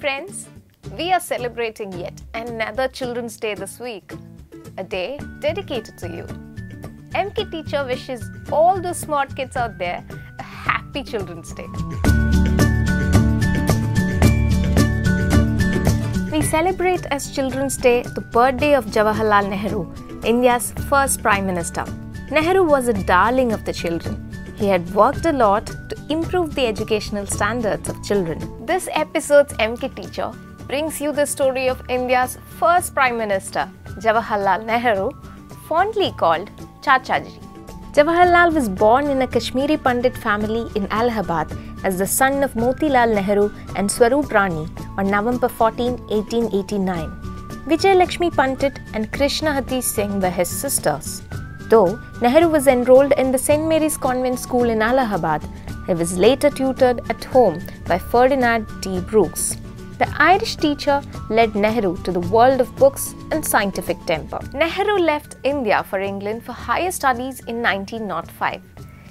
friends. We are celebrating yet another Children's Day this week, a day dedicated to you. MKid Teacher wishes all those smart kids out there a happy Children's Day. We celebrate as Children's Day the birthday of Jawaharlal Nehru, India's first Prime Minister. Nehru was a darling of the children. He had worked a lot to improve the educational standards of children. This episode's MKid Teacher brings you the story of India's first Prime Minister, Jawaharlal Nehru, fondly called Chachaji. Jawaharlal was born in a Kashmiri Pandit family in Allahabad as the son of Motilal Nehru and Swaroop Rani on November 14, 1889. Vijay Lakshmi Pandit and Krishna Hutheesing were his sisters. Though Nehru was enrolled in the St. Mary's Convent School in Allahabad, he was later tutored at home by Ferdinand T. Brooks. The Irish teacher led Nehru to the world of books and scientific temper. Nehru left India for England for higher studies in 1905.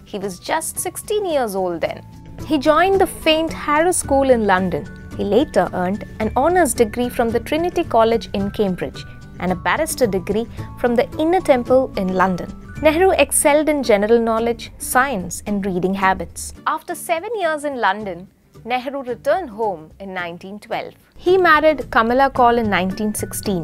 He was just 16 years old then. He joined the famed Harrow School in London. He later earned an honours degree from the Trinity College in Cambridge and a barrister degree from the Inner Temple in London. Nehru excelled in general knowledge, science, and reading habits. After seven years in London, Nehru returned home in 1912. He married Kamala Kaul in 1916.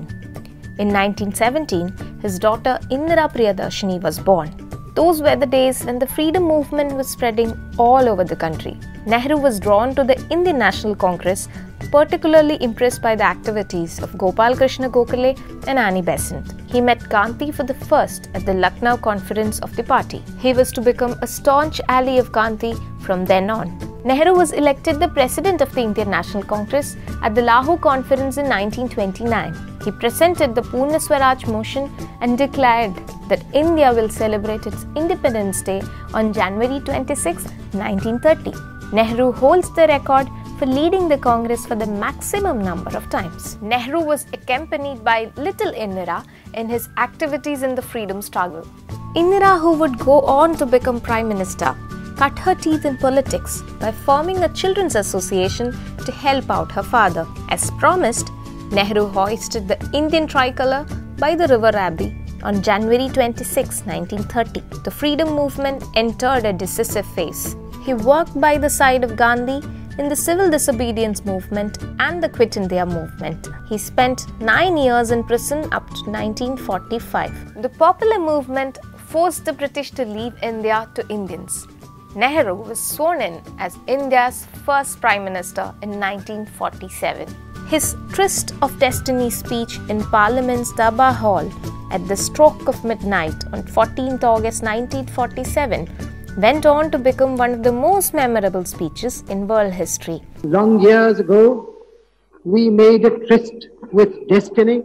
In 1917, his daughter Indira Priyadarshini was born. Those were the days when the freedom movement was spreading all over the country. Nehru was drawn to the Indian National Congress, particularly impressed by the activities of Gopal Krishna Gokhale and Annie Besant. He met Gandhi for the first at the Lucknow conference of the party. He was to become a staunch ally of Gandhi from then on. Nehru was elected the president of the Indian National Congress at the Lahore conference in 1929. He presented the Purna Swaraj motion and declared that India will celebrate its Independence Day on January 26, 1930. Nehru holds the record for leading the Congress for the maximum number of times. Nehru was accompanied by little Indira in his activities in the freedom struggle. Indira, who would go on to become Prime Minister, cut her teeth in politics by forming a children's association to help out her father. As promised, Nehru hoisted the Indian tricolour by the River Ravi on January 26, 1930. The freedom movement entered a decisive phase. He worked by the side of Gandhi in the civil disobedience movement and the Quit India movement. He spent nine years in prison up to 1945. The popular movement forced the British to leave India to Indians. Nehru was sworn in as India's first Prime Minister in 1947. His Tryst of Destiny speech in Parliament's Darbar Hall at the stroke of midnight on 14th August 1947 went on to become one of the most memorable speeches in world history. Long years ago, we made a tryst with destiny,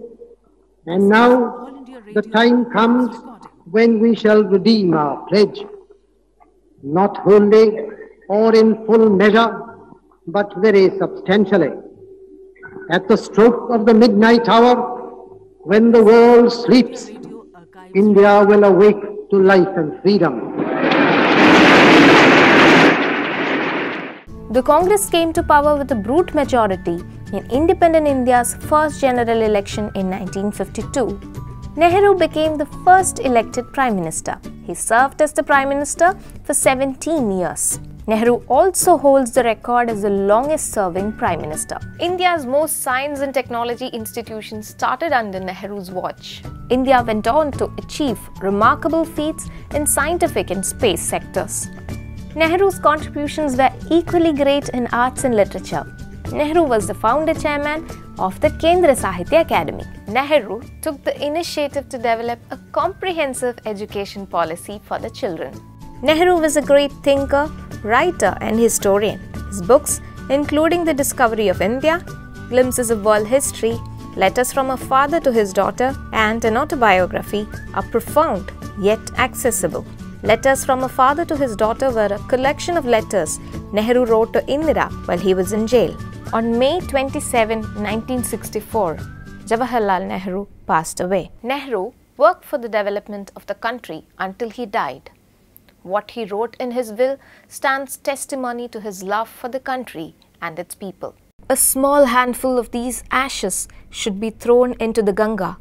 and now the time comes when we shall redeem our pledge, not wholly or in full measure, but very substantially. At the stroke of the midnight hour, when the world sleeps, India will awake to life and freedom. The Congress came to power with a brute majority in independent India's first general election in 1952. Nehru became the first elected Prime Minister. He served as the Prime Minister for 17 years. Nehru also holds the record as the longest serving Prime Minister. India's most science and technology institutions started under Nehru's watch. India went on to achieve remarkable feats in scientific and space sectors. Nehru's contributions were equally great in arts and literature. Nehru was the founder chairman of the Kendra Sahitya Akademi. Nehru took the initiative to develop a comprehensive education policy for the children. Nehru was a great thinker, writer, and historian. His books, including The Discovery of India, Glimpses of World History, Letters from a Father to His Daughter, and an autobiography, are profound yet accessible. Letters from a Father to His Daughter were a collection of letters Nehru wrote to Indira while he was in jail. On May 27, 1964, Jawaharlal Nehru passed away. Nehru worked for the development of the country until he died. What he wrote in his will stands testimony to his love for the country and its people. A small handful of these ashes should be thrown into the Ganga,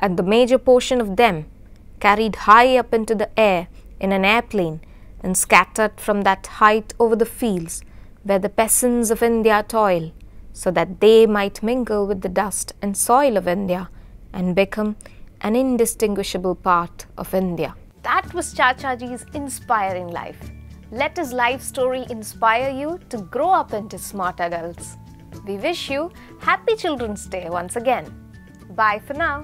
and the major portion of them carried high up into the air in an airplane and scattered from that height over the fields where the peasants of India toil, so that they might mingle with the dust and soil of India and become an indistinguishable part of India. That was Chachaji's inspiring life. Let his life story inspire you to grow up into smart adults. We wish you Happy Children's Day once again. Bye for now.